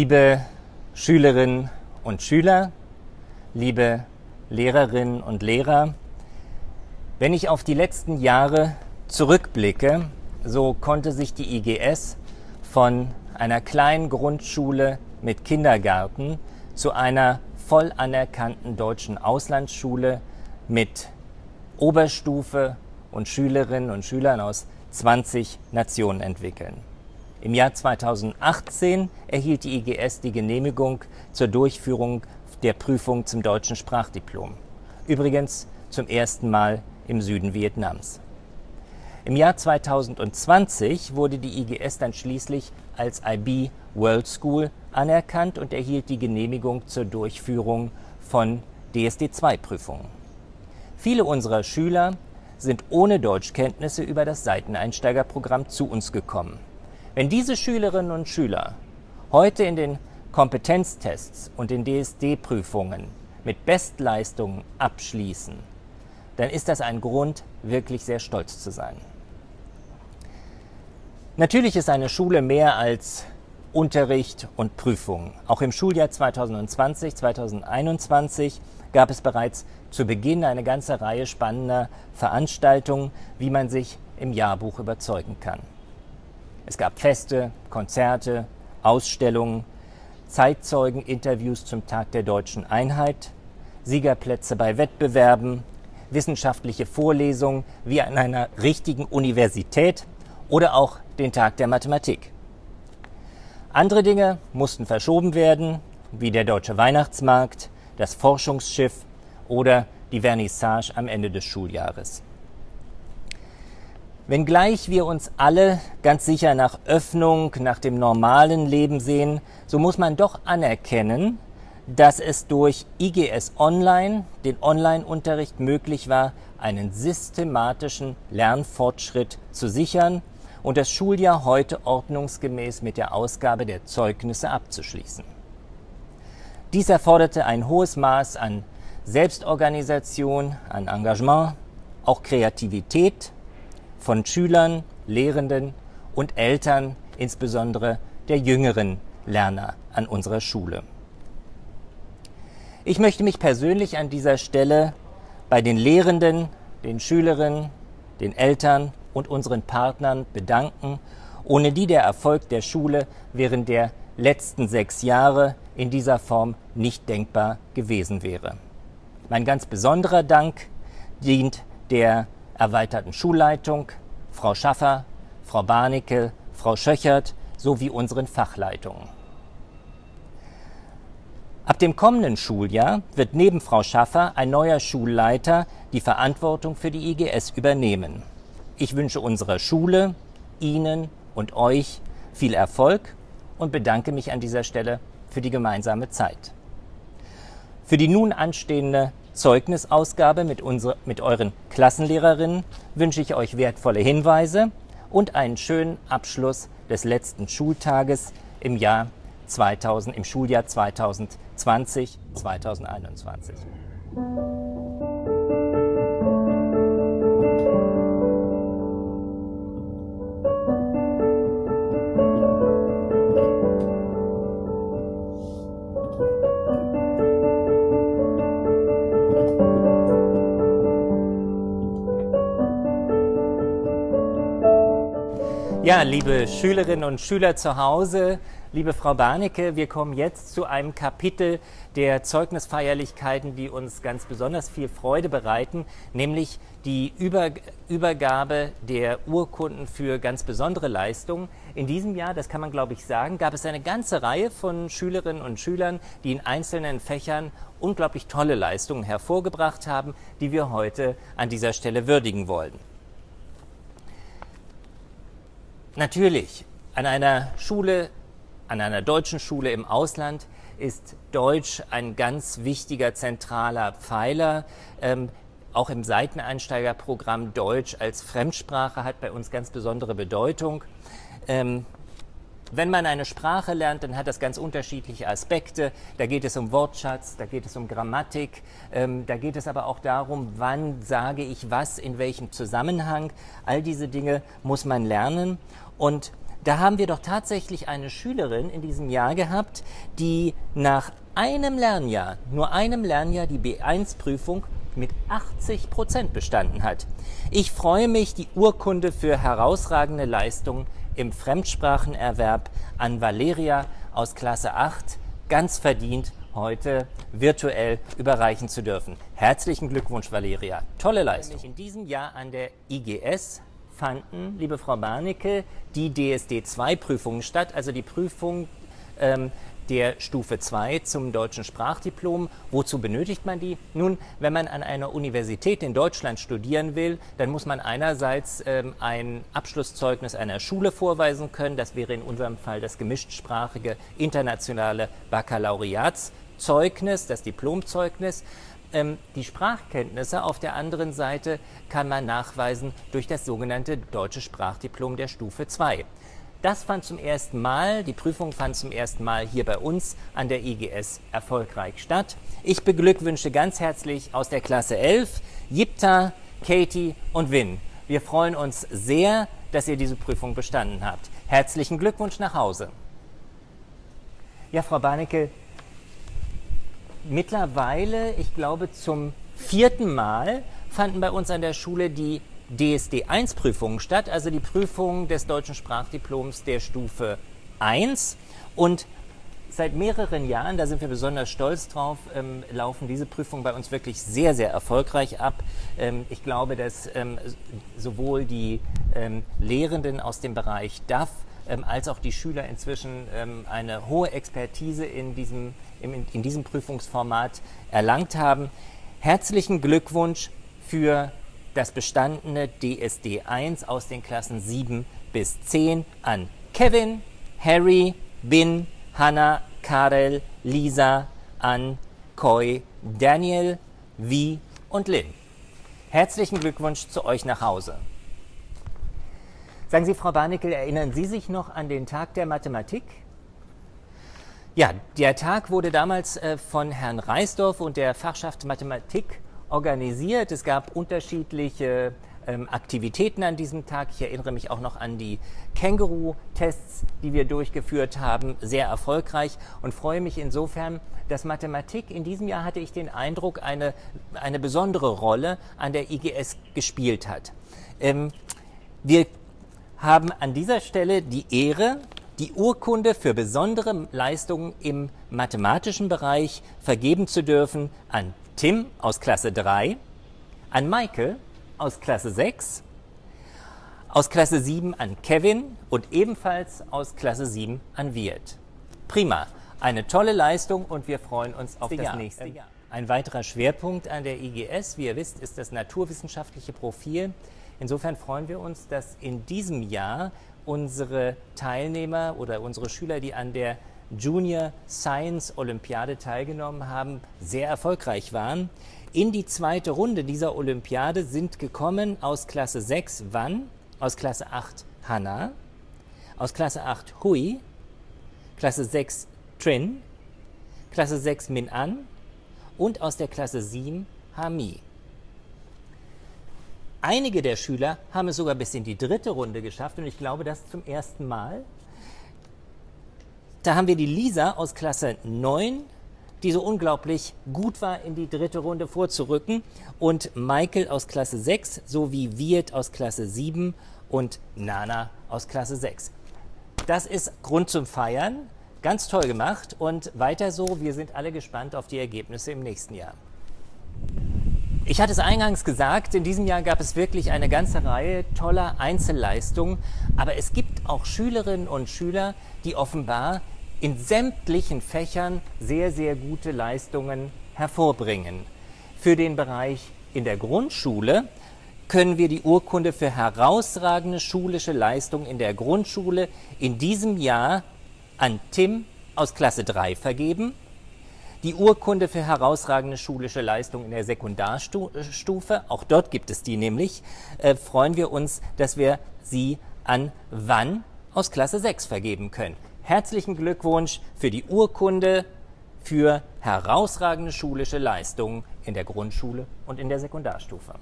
Liebe Schülerinnen und Schüler, liebe Lehrerinnen und Lehrer, wenn ich auf die letzten Jahre zurückblicke, so konnte sich die IGS von einer kleinen Grundschule mit Kindergarten zu einer voll anerkannten deutschen Auslandsschule mit Oberstufe und Schülerinnen und Schülern aus 20 Nationen entwickeln. Im Jahr 2018 erhielt die IGS die Genehmigung zur Durchführung der Prüfung zum deutschen Sprachdiplom. Übrigens zum ersten Mal im Süden Vietnams. Im Jahr 2020 wurde die IGS dann schließlich als IB World School anerkannt und erhielt die Genehmigung zur Durchführung von DSD-2-Prüfungen. Viele unserer Schüler sind ohne Deutschkenntnisse über das Seiteneinsteigerprogramm zu uns gekommen. Wenn diese Schülerinnen und Schüler heute in den Kompetenztests und den DSD-Prüfungen mit Bestleistungen abschließen, dann ist das ein Grund, wirklich sehr stolz zu sein. Natürlich ist eine Schule mehr als Unterricht und Prüfungen. Auch im Schuljahr 2020, 2021 gab es bereits zu Beginn eine ganze Reihe spannender Veranstaltungen, wie man sich im Jahrbuch überzeugen kann. Es gab Feste, Konzerte, Ausstellungen, Zeitzeugeninterviews zum Tag der deutschen Einheit, Siegerplätze bei Wettbewerben, wissenschaftliche Vorlesungen wie an einer richtigen Universität oder auch den Tag der Mathematik. Andere Dinge mussten verschoben werden, wie der deutsche Weihnachtsmarkt, das Forschungsschiff oder die Vernissage am Ende des Schuljahres. Wenngleich wir uns alle ganz sicher nach Öffnung, nach dem normalen Leben sehen, so muss man doch anerkennen, dass es durch IGS Online, den Online-Unterricht möglich war, einen systematischen Lernfortschritt zu sichern und das Schuljahr heute ordnungsgemäß mit der Ausgabe der Zeugnisse abzuschließen. Dies erforderte ein hohes Maß an Selbstorganisation, an Engagement, auch Kreativität von Schülern, Lehrenden und Eltern, insbesondere der jüngeren Lerner an unserer Schule. Ich möchte mich persönlich an dieser Stelle bei den Lehrenden, den Schülerinnen, den Eltern und unseren Partnern bedanken, ohne die der Erfolg der Schule während der letzten sechs Jahre in dieser Form nicht denkbar gewesen wäre. Mein ganz besonderer Dank dient der erweiterten Schulleitung, Frau Schaffer, Frau Barnicke, Frau Schöchert sowie unseren Fachleitungen. Ab dem kommenden Schuljahr wird neben Frau Schaffer ein neuer Schulleiter die Verantwortung für die IGS übernehmen. Ich wünsche unserer Schule, Ihnen und euch viel Erfolg und bedanke mich an dieser Stelle für die gemeinsame Zeit. Für die nun anstehende Zeugnisausgabe mit, unsere, mit euren Klassenlehrerinnen wünsche ich euch wertvolle Hinweise und einen schönen Abschluss des letzten Schultages im Jahr 2000, im Schuljahr 2020, 2021. Ja, liebe Schülerinnen und Schüler zu Hause, liebe Frau Barnecke, wir kommen jetzt zu einem Kapitel der Zeugnisfeierlichkeiten, die uns ganz besonders viel Freude bereiten, nämlich die Über Übergabe der Urkunden für ganz besondere Leistungen. In diesem Jahr, das kann man glaube ich sagen, gab es eine ganze Reihe von Schülerinnen und Schülern, die in einzelnen Fächern unglaublich tolle Leistungen hervorgebracht haben, die wir heute an dieser Stelle würdigen wollen. Natürlich, an einer Schule, an einer deutschen Schule im Ausland ist Deutsch ein ganz wichtiger zentraler Pfeiler. Ähm, auch im Seiteneinsteigerprogramm Deutsch als Fremdsprache hat bei uns ganz besondere Bedeutung. Ähm, wenn man eine Sprache lernt, dann hat das ganz unterschiedliche Aspekte. Da geht es um Wortschatz, da geht es um Grammatik, ähm, da geht es aber auch darum, wann sage ich was, in welchem Zusammenhang. All diese Dinge muss man lernen. Und Da haben wir doch tatsächlich eine Schülerin in diesem Jahr gehabt, die nach einem Lernjahr, nur einem Lernjahr die B1-Prüfung mit 80 Prozent bestanden hat. Ich freue mich, die Urkunde für herausragende Leistungen im Fremdsprachenerwerb an Valeria aus Klasse 8 ganz verdient heute virtuell überreichen zu dürfen. Herzlichen Glückwunsch, Valeria. Tolle Leistung. In diesem Jahr an der IGS fanden, liebe Frau Barnicke, die DSD-2-Prüfungen statt, also die Prüfung ähm, der Stufe 2 zum deutschen Sprachdiplom. Wozu benötigt man die? Nun, wenn man an einer Universität in Deutschland studieren will, dann muss man einerseits ähm, ein Abschlusszeugnis einer Schule vorweisen können. Das wäre in unserem Fall das gemischtsprachige internationale Baccalaureatszeugnis, das Diplomzeugnis. Ähm, die Sprachkenntnisse auf der anderen Seite kann man nachweisen durch das sogenannte deutsche Sprachdiplom der Stufe 2. Das fand zum ersten Mal, die Prüfung fand zum ersten Mal hier bei uns an der IGS erfolgreich statt. Ich beglückwünsche ganz herzlich aus der Klasse 11 Jipta, Katie und Win. Wir freuen uns sehr, dass ihr diese Prüfung bestanden habt. Herzlichen Glückwunsch nach Hause. Ja, Frau Barnecke, mittlerweile, ich glaube zum vierten Mal, fanden bei uns an der Schule die DSD-1-Prüfungen statt, also die Prüfung des deutschen Sprachdiploms der Stufe 1. Und seit mehreren Jahren, da sind wir besonders stolz drauf, ähm, laufen diese Prüfungen bei uns wirklich sehr, sehr erfolgreich ab. Ähm, ich glaube, dass ähm, sowohl die ähm, Lehrenden aus dem Bereich DAF ähm, als auch die Schüler inzwischen ähm, eine hohe Expertise in diesem, in, in diesem Prüfungsformat erlangt haben. Herzlichen Glückwunsch für das bestandene DSD 1 aus den Klassen 7 bis 10 an Kevin, Harry, Bin, Hannah, Karel, Lisa, Ann, Koi, Daniel, Vi und Lynn. Herzlichen Glückwunsch zu euch nach Hause. Sagen Sie, Frau Barnickel, erinnern Sie sich noch an den Tag der Mathematik? Ja, der Tag wurde damals äh, von Herrn Reisdorf und der Fachschaft Mathematik organisiert. Es gab unterschiedliche ähm, Aktivitäten an diesem Tag. Ich erinnere mich auch noch an die Känguru-Tests, die wir durchgeführt haben, sehr erfolgreich und freue mich insofern, dass Mathematik in diesem Jahr hatte ich den Eindruck, eine, eine besondere Rolle an der IGS gespielt hat. Ähm, wir haben an dieser Stelle die Ehre, die Urkunde für besondere Leistungen im mathematischen Bereich vergeben zu dürfen an Tim aus Klasse 3, an Michael aus Klasse 6, aus Klasse 7 an Kevin und ebenfalls aus Klasse 7 an Wirt. Prima, eine tolle Leistung und wir freuen uns auf das Jahr. nächste Jahr. Ein weiterer Schwerpunkt an der IGS, wie ihr wisst, ist das naturwissenschaftliche Profil. Insofern freuen wir uns, dass in diesem Jahr unsere Teilnehmer oder unsere Schüler, die an der Junior Science Olympiade teilgenommen haben, sehr erfolgreich waren. In die zweite Runde dieser Olympiade sind gekommen aus Klasse 6 Wan, aus Klasse 8 Hannah, aus Klasse 8 Hui, Klasse 6 Trin, Klasse 6 Min An und aus der Klasse 7 Hami. Einige der Schüler haben es sogar bis in die dritte Runde geschafft und ich glaube, das zum ersten Mal. Da haben wir die Lisa aus Klasse 9, die so unglaublich gut war, in die dritte Runde vorzurücken. Und Michael aus Klasse 6 sowie Wirt aus Klasse 7 und Nana aus Klasse 6. Das ist Grund zum Feiern. Ganz toll gemacht und weiter so. Wir sind alle gespannt auf die Ergebnisse im nächsten Jahr. Ich hatte es eingangs gesagt, in diesem Jahr gab es wirklich eine ganze Reihe toller Einzelleistungen, aber es gibt auch Schülerinnen und Schüler, die offenbar in sämtlichen Fächern sehr, sehr gute Leistungen hervorbringen. Für den Bereich in der Grundschule können wir die Urkunde für herausragende schulische Leistung in der Grundschule in diesem Jahr an Tim aus Klasse 3 vergeben die Urkunde für herausragende schulische Leistung in der Sekundarstufe, auch dort gibt es die nämlich, äh, freuen wir uns, dass wir sie an Wann aus Klasse 6 vergeben können. Herzlichen Glückwunsch für die Urkunde für herausragende schulische Leistungen in der Grundschule und in der Sekundarstufe.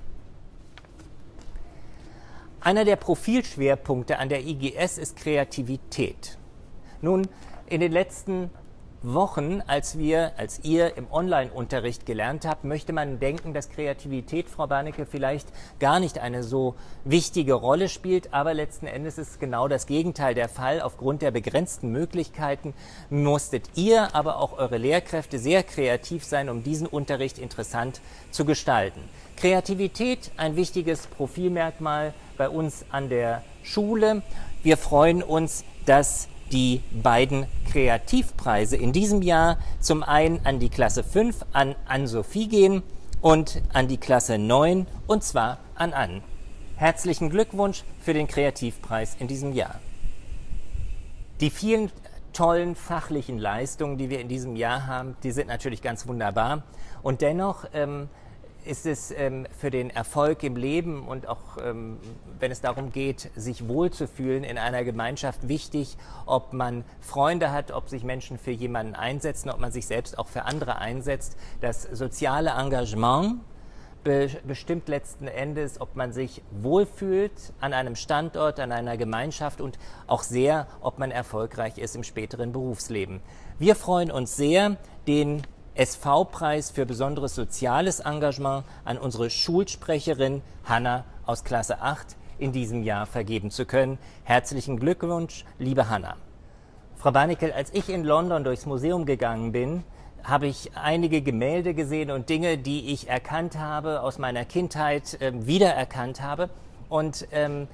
Einer der Profilschwerpunkte an der IGS ist Kreativität. Nun, in den letzten Wochen, als wir, als ihr im Online-Unterricht gelernt habt, möchte man denken, dass Kreativität, Frau Barnecke, vielleicht gar nicht eine so wichtige Rolle spielt. Aber letzten Endes ist genau das Gegenteil der Fall. Aufgrund der begrenzten Möglichkeiten musstet ihr, aber auch eure Lehrkräfte sehr kreativ sein, um diesen Unterricht interessant zu gestalten. Kreativität, ein wichtiges Profilmerkmal bei uns an der Schule. Wir freuen uns, dass die beiden Kreativpreise in diesem Jahr zum einen an die Klasse 5 an Ann-Sophie gehen und an die Klasse 9 und zwar an Ann. Herzlichen Glückwunsch für den Kreativpreis in diesem Jahr. Die vielen tollen fachlichen Leistungen, die wir in diesem Jahr haben, die sind natürlich ganz wunderbar. Und dennoch ähm, ist es ähm, für den Erfolg im Leben und auch ähm, wenn es darum geht, sich wohlzufühlen in einer Gemeinschaft wichtig, ob man Freunde hat, ob sich Menschen für jemanden einsetzen, ob man sich selbst auch für andere einsetzt. Das soziale Engagement be bestimmt letzten Endes, ob man sich wohlfühlt an einem Standort, an einer Gemeinschaft und auch sehr, ob man erfolgreich ist im späteren Berufsleben. Wir freuen uns sehr, den SV-Preis für besonderes soziales Engagement an unsere Schulsprecherin Hanna aus Klasse 8 in diesem Jahr vergeben zu können. Herzlichen Glückwunsch, liebe Hanna. Frau Barnickel, als ich in London durchs Museum gegangen bin, habe ich einige Gemälde gesehen und Dinge, die ich erkannt habe, aus meiner Kindheit äh, wiedererkannt habe. Und ähm,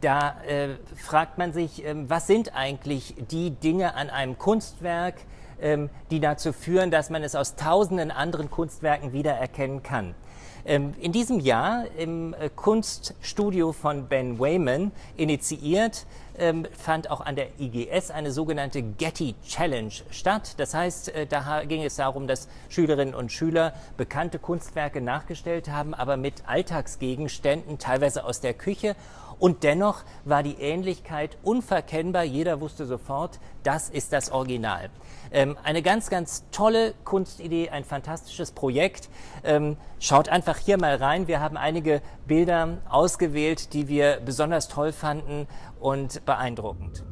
da äh, fragt man sich, äh, was sind eigentlich die Dinge an einem Kunstwerk, ähm, die dazu führen, dass man es aus tausenden anderen Kunstwerken wiedererkennen kann. Ähm, in diesem Jahr im äh, Kunststudio von Ben Wayman initiiert, ähm, fand auch an der IGS eine sogenannte Getty Challenge statt. Das heißt, äh, da ging es darum, dass Schülerinnen und Schüler bekannte Kunstwerke nachgestellt haben, aber mit Alltagsgegenständen, teilweise aus der Küche und dennoch war die Ähnlichkeit unverkennbar. Jeder wusste sofort, das ist das Original. Ähm, eine ganz, ganz tolle Kunstidee, ein fantastisches Projekt. Ähm, schaut einfach hier mal rein. Wir haben einige Bilder ausgewählt, die wir besonders toll fanden und beeindruckend.